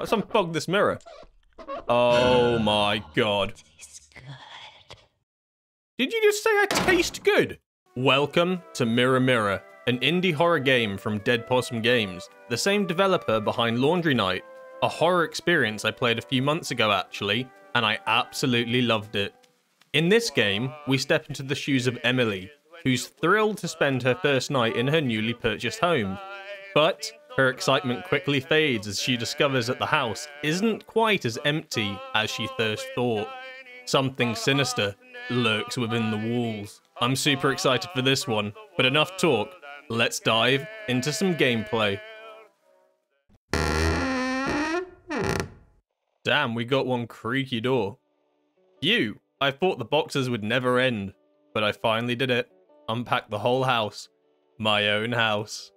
Let's unfog this mirror. Oh my god. Did you just say I taste good? Welcome to Mirror Mirror, an indie horror game from Dead Possum Games, the same developer behind Laundry Night, a horror experience I played a few months ago actually, and I absolutely loved it. In this game, we step into the shoes of Emily, who's thrilled to spend her first night in her newly purchased home. But her excitement quickly fades as she discovers that the house isn't quite as empty as she first thought. Something sinister lurks within the walls. I'm super excited for this one, but enough talk. Let's dive into some gameplay. Damn, we got one creaky door. You, I thought the boxes would never end, but I finally did it. Unpacked the whole house. My own house.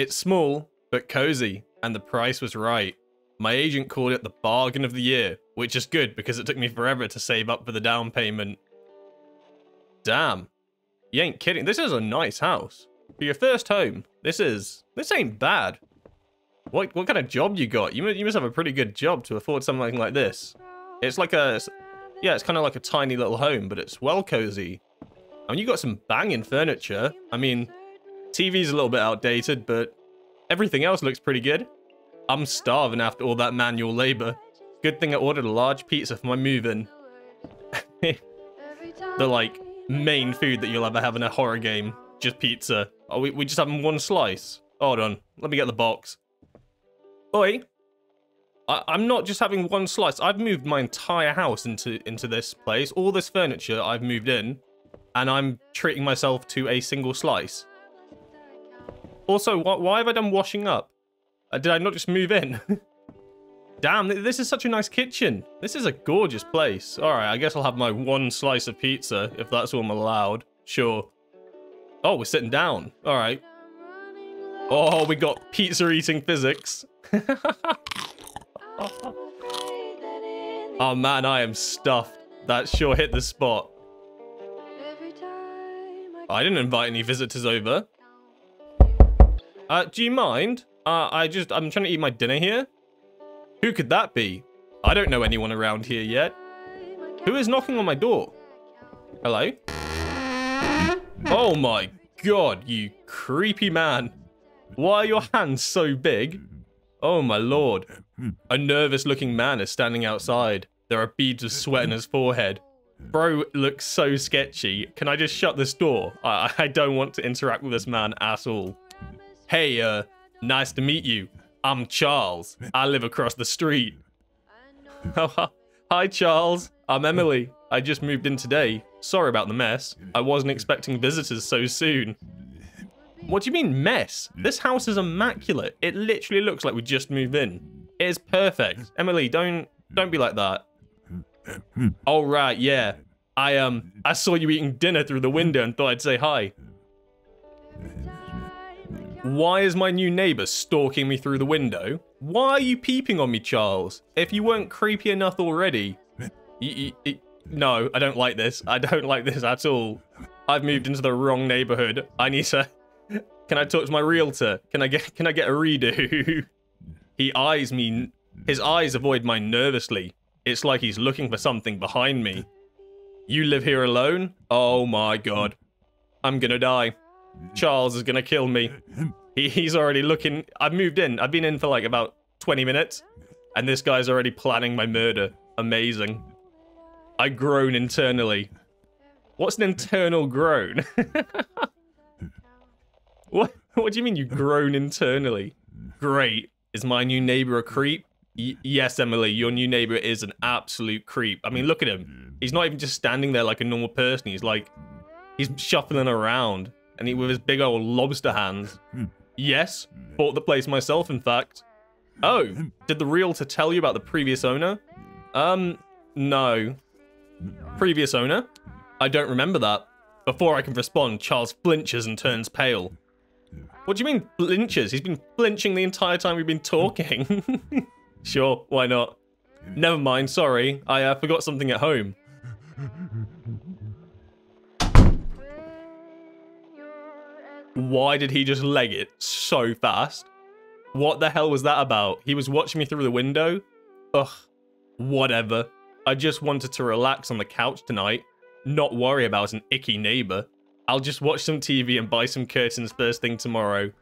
It's small, but cozy, and the price was right. My agent called it the bargain of the year, which is good because it took me forever to save up for the down payment. Damn. You ain't kidding. This is a nice house. For your first home, this is... This ain't bad. What what kind of job you got? You, you must have a pretty good job to afford something like this. It's like a... Yeah, it's kind of like a tiny little home, but it's well cozy. I mean, you got some banging furniture. I mean, TV's a little bit outdated, but everything else looks pretty good. I'm starving after all that manual labor. Good thing I ordered a large pizza for my move-in. the, like, main food that you'll ever have in a horror game. Just pizza. Oh, we, we just having one slice. Hold on. Let me get the box. Oi. I, I'm not just having one slice. I've moved my entire house into, into this place. All this furniture I've moved in. And I'm treating myself to a single slice. Also, why, why have I done washing up? Uh, did I not just move in? Damn, this is such a nice kitchen. This is a gorgeous place. All right, I guess I'll have my one slice of pizza, if that's all I'm allowed. Sure. Oh, we're sitting down. All right. Oh, we got pizza eating physics. oh man, I am stuffed. That sure hit the spot. I didn't invite any visitors over. Uh, do you mind? Uh, I just, I'm trying to eat my dinner here. Who could that be? I don't know anyone around here yet. Who is knocking on my door? Hello? Oh my god, you creepy man. Why are your hands so big? Oh my lord. A nervous looking man is standing outside. There are beads of sweat on his forehead. Bro looks so sketchy. Can I just shut this door? I, I don't want to interact with this man at all. Hey, uh, nice to meet you. I'm Charles. I live across the street. Hi, Charles. I'm Emily. I just moved in today. Sorry about the mess. I wasn't expecting visitors so soon. What do you mean, mess? This house is immaculate. It literally looks like we just moved in. It is perfect. Emily, don't don't be like that. All right, yeah. I um I saw you eating dinner through the window and thought I'd say hi. Why is my new neighbor stalking me through the window? Why are you peeping on me, Charles? If you weren't creepy enough already. No, I don't like this. I don't like this at all. I've moved into the wrong neighborhood. I need to... Can I talk to my realtor? Can I get can I get a redo? he eyes me. His eyes avoid mine nervously. It's like he's looking for something behind me. You live here alone? Oh my god. I'm gonna die. Charles is gonna kill me. He, he's already looking. I've moved in. I've been in for like about 20 minutes. And this guy's already planning my murder. Amazing. I groan internally. What's an internal groan? what? What do you mean you groan internally? Great. Is my new neighbor a creep? Y yes, Emily, your new neighbor is an absolute creep. I mean, look at him. He's not even just standing there like a normal person. He's like, he's shuffling around and he with his big old lobster hands. Yes, bought the place myself, in fact. Oh, did the realtor tell you about the previous owner? Um, no. Previous owner? I don't remember that. Before I can respond, Charles flinches and turns pale. What do you mean, flinches? He's been flinching the entire time we've been talking. sure, why not? Never mind, sorry. I uh, forgot something at home. Why did he just leg it so fast? What the hell was that about? He was watching me through the window? Ugh, whatever. I just wanted to relax on the couch tonight, not worry about an icky neighbor. I'll just watch some TV and buy some curtains first thing tomorrow.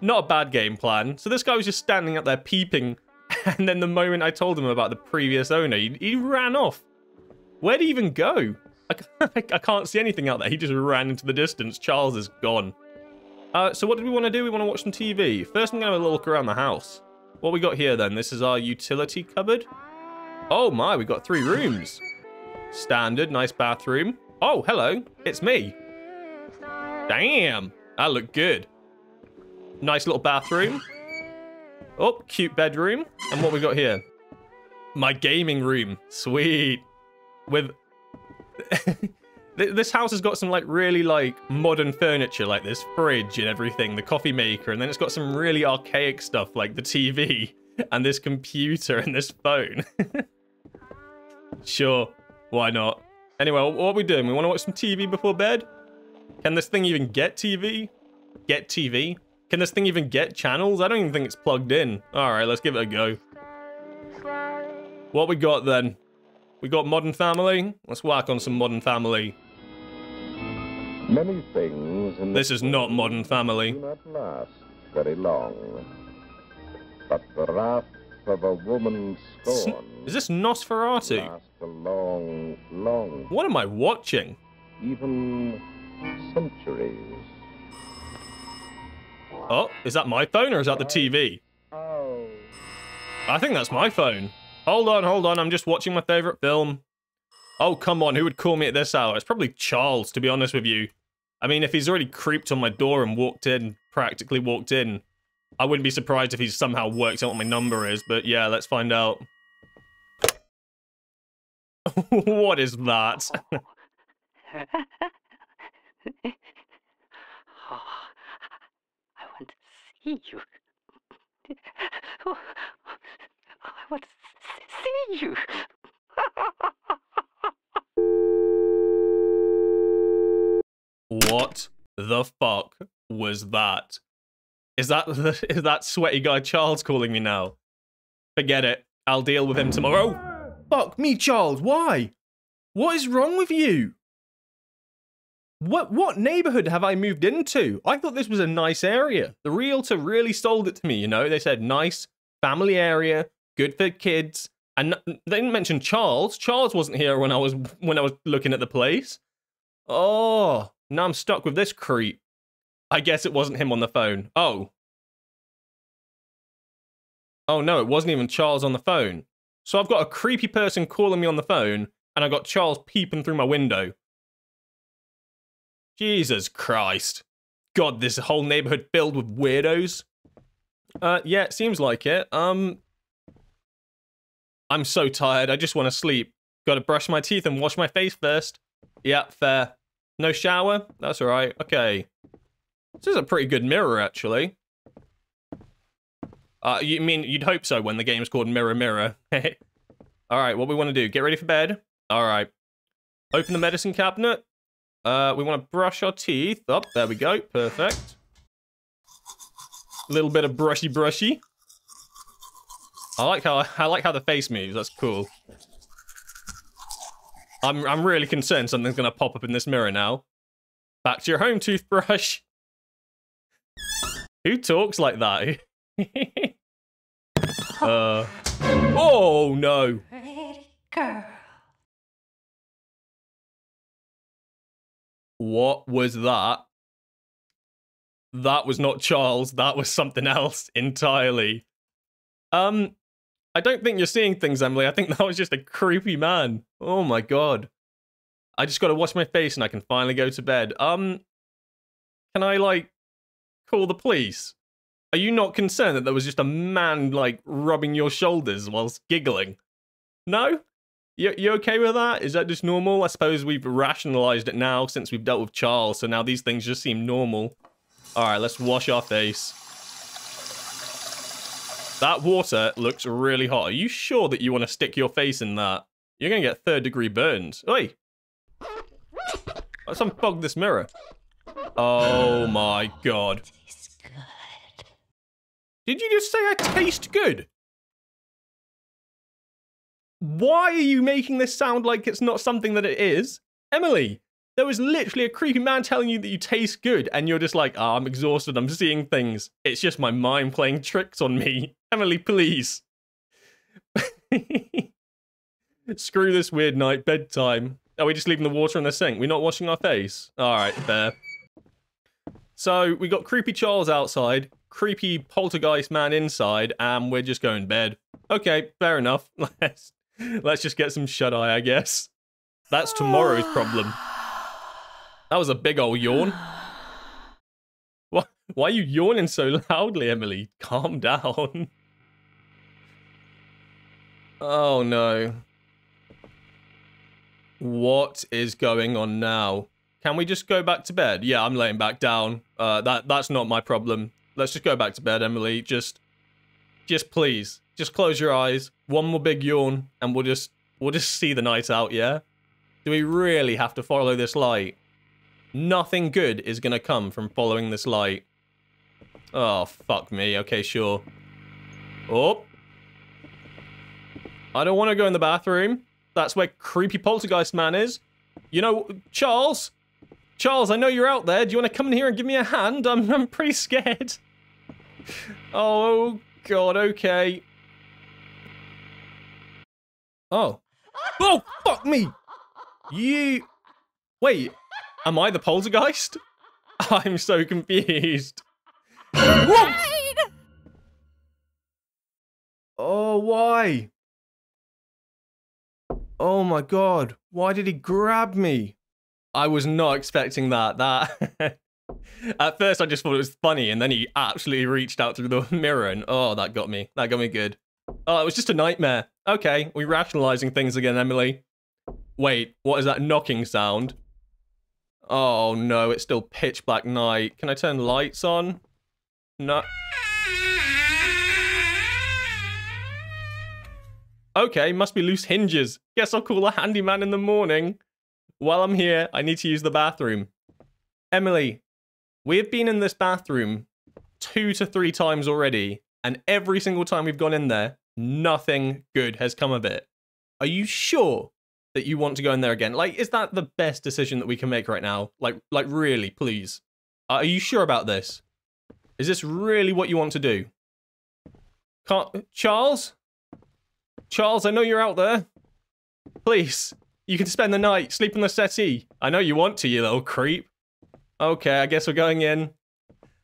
Not a bad game plan. So this guy was just standing up there peeping, and then the moment I told him about the previous owner, he, he ran off. Where'd he even go? I, I can't see anything out there. He just ran into the distance. Charles is gone. Uh, so what do we want to do? We want to watch some TV. First, I'm going to have a look around the house. What we got here, then? This is our utility cupboard. Oh, my. We got three rooms. Standard. Nice bathroom. Oh, hello. It's me. Damn. That looked good. Nice little bathroom. Oh, cute bedroom. And what we got here? My gaming room. Sweet. With this house has got some like really like modern furniture like this fridge and everything the coffee maker and then it's got some really archaic stuff like the tv and this computer and this phone. Sure why not? Anyway what are we doing? We want to watch some tv before bed? Can this thing even get tv get tv can this thing even get channels? I don't even think it's plugged in. All right let's give it a go. What we got then? We got Modern Family. Let's work on some Modern Family. Many things in this is not Modern Family. Do not last very long. But the wrath of a woman's scorn. Is this Nosferatu? Lasts a long, long. What am I watching? Even centuries. Oh, is that my phone or is that the TV? Oh. I think that's my phone. Hold on, hold on. I'm just watching my favorite film. Oh, come on. Who would call me at this hour? It's probably Charles, to be honest with you. I mean, if he's already creeped on my door and walked in, practically walked in, I wouldn't be surprised if he's somehow worked out what my number is. But yeah, let's find out. what is that? oh, I want to see you. I want to see you. What the fuck was that? Is that is that sweaty guy Charles calling me now? Forget it. I'll deal with him tomorrow. Fuck me, Charles. Why? What is wrong with you? What what neighborhood have I moved into? I thought this was a nice area. The realtor really sold it to me, you know. They said nice family area, good for kids. And they didn't mention Charles. Charles wasn't here when I was when I was looking at the place. Oh, now I'm stuck with this creep. I guess it wasn't him on the phone. Oh. Oh no, it wasn't even Charles on the phone. So I've got a creepy person calling me on the phone, and I got Charles peeping through my window. Jesus Christ. God, this whole neighborhood filled with weirdos. Uh, yeah, it seems like it. Um, I'm so tired. I just want to sleep. Got to brush my teeth and wash my face first. Yeah, fair. No shower? That's all right. Okay. This is a pretty good mirror, actually. Uh, you mean you'd hope so when the game's called Mirror Mirror. all right, what we want to do? Get ready for bed. All right. Open the medicine cabinet. Uh, we want to brush our teeth. Up, oh, there we go. Perfect. A little bit of brushy brushy. I like how I like how the face moves. That's cool. I'm I'm really concerned something's gonna pop up in this mirror now. Back to your home toothbrush. Who talks like that? uh. Oh no. What was that? That was not Charles. That was something else entirely. Um, I don't think you're seeing things, Emily. I think that was just a creepy man. Oh my god. I just got to wash my face and I can finally go to bed. Um, can I like call the police? Are you not concerned that there was just a man like rubbing your shoulders whilst giggling? No? You, you okay with that? Is that just normal? I suppose we've rationalized it now since we've dealt with Charles, so now these things just seem normal. Alright, let's wash our face. That water looks really hot. Are you sure that you want to stick your face in that? You're going to get third degree burns. Oi! Let's unfog this mirror. Oh my god. Did you just say I taste good? Why are you making this sound like it's not something that it is? Emily, there was literally a creepy man telling you that you taste good, and you're just like, oh, I'm exhausted, I'm seeing things. It's just my mind playing tricks on me. Emily, please. Screw this weird night, bedtime. Are we just leaving the water in the sink? We're not washing our face? Alright, fair. So, we got creepy Charles outside, creepy poltergeist man inside, and we're just going to bed. Okay, fair enough. Let's, let's just get some shut-eye, I guess. That's tomorrow's problem. That was a big old yawn. Why, why are you yawning so loudly, Emily? Calm down. Oh no. What is going on now? Can we just go back to bed? Yeah, I'm laying back down. Uh, that that's not my problem. Let's just go back to bed, Emily. Just, just please, just close your eyes. One more big yawn, and we'll just we'll just see the night out. Yeah. Do we really have to follow this light? Nothing good is gonna come from following this light. Oh fuck me. Okay, sure. Oh. I don't want to go in the bathroom. That's where creepy poltergeist man is. You know, Charles? Charles, I know you're out there. Do you want to come in here and give me a hand? I'm, I'm pretty scared. Oh, God, okay. Oh. Oh, fuck me! You... Wait, am I the poltergeist? I'm so confused. Whoa! Oh, why? Oh my god, why did he grab me? I was not expecting that. That At first I just thought it was funny and then he absolutely reached out through the mirror and oh, that got me. That got me good. Oh, it was just a nightmare. Okay, we rationalizing things again, Emily. Wait, what is that knocking sound? Oh no, it's still pitch black night. Can I turn lights on? No. Okay, must be loose hinges. Guess I'll call a handyman in the morning. While I'm here, I need to use the bathroom. Emily, we have been in this bathroom two to three times already, and every single time we've gone in there, nothing good has come of it. Are you sure that you want to go in there again? Like, is that the best decision that we can make right now? Like, like really, please. Are you sure about this? Is this really what you want to do? Can't, Charles? Charles, I know you're out there. Please, you can spend the night, sleep on the settee. I know you want to, you little creep. Okay, I guess we're going in.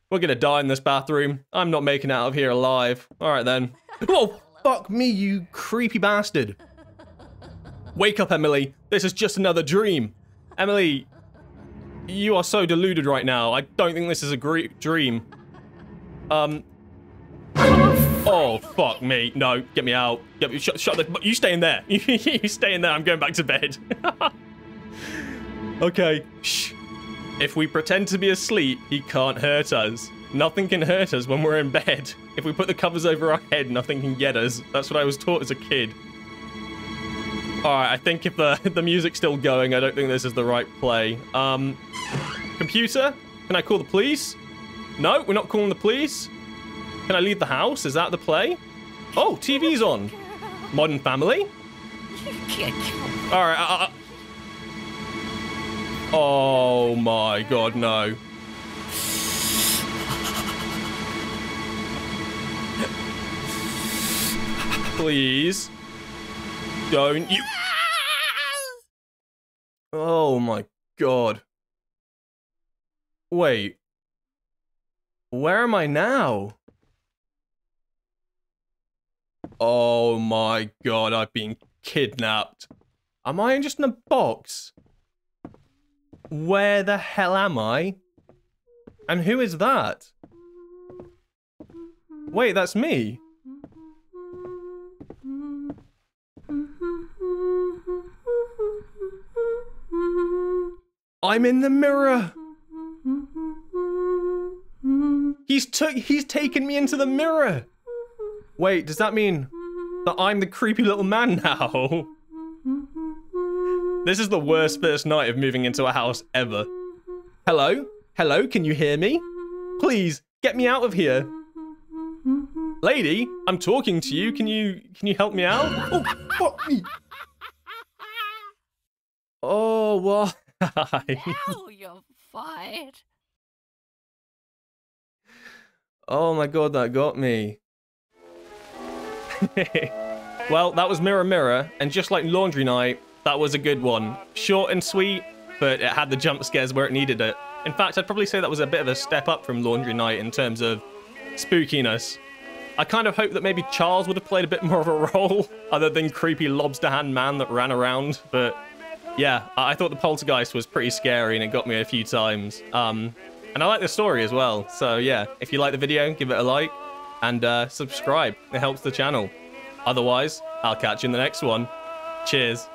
We're gonna die in this bathroom. I'm not making it out of here alive. Alright then. Whoa, fuck me, you creepy bastard. Wake up, Emily. This is just another dream. Emily, you are so deluded right now. I don't think this is a dream. Um, Oh, fuck me. No, get me out. Get me, shut, shut the, you stay in there. you stay in there. I'm going back to bed. okay. Shh. If we pretend to be asleep, he can't hurt us. Nothing can hurt us when we're in bed. If we put the covers over our head, nothing can get us. That's what I was taught as a kid. Alright, I think if the, the music's still going, I don't think this is the right play. Um, computer? Can I call the police? No, we're not calling the police. Can I leave the house? Is that the play? Oh, TV's on. Modern Family? Alright, Oh my god, no. Please. Don't you... Oh my god. Wait. Where am I now? Oh my god, I've been kidnapped. Am I in just in a box? Where the hell am I? And who is that? Wait, that's me. I'm in the mirror. He's took he's taken me into the mirror. Wait, does that mean that I'm the creepy little man now? this is the worst first night of moving into a house ever. Hello? Hello, can you hear me? Please, get me out of here. Lady, I'm talking to you. Can you can you help me out? Oh, fuck me. Oh, why? Now you're fired. oh my god, that got me. well, that was Mirror Mirror, and just like Laundry Night, that was a good one. Short and sweet, but it had the jump scares where it needed it. In fact, I'd probably say that was a bit of a step up from Laundry Night in terms of spookiness. I kind of hope that maybe Charles would have played a bit more of a role other than creepy lobster hand man that ran around. But yeah, I thought the poltergeist was pretty scary and it got me a few times. Um, and I like the story as well. So yeah, if you like the video, give it a like and uh, subscribe. It helps the channel. Otherwise, I'll catch you in the next one. Cheers.